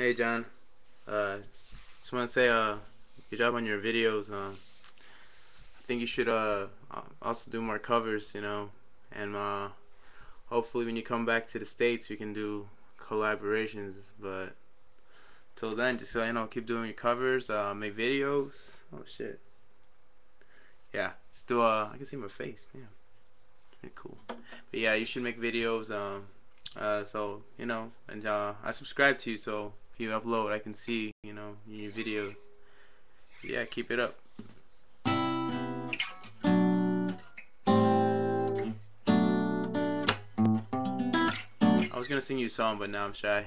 Hey Jan, uh, just want to say uh, good job on your videos. Um, I think you should uh also do more covers, you know, and uh, hopefully when you come back to the states, we can do collaborations. But till then, just uh, you know, keep doing your covers, uh, make videos. Oh shit. Yeah, do. Uh, I can see my face. Yeah, pretty cool. But yeah, you should make videos. Um, uh, so you know, and uh, I subscribe to you, so you upload, I can see you know your video. Yeah, keep it up. I was gonna sing you a song, but now I'm shy.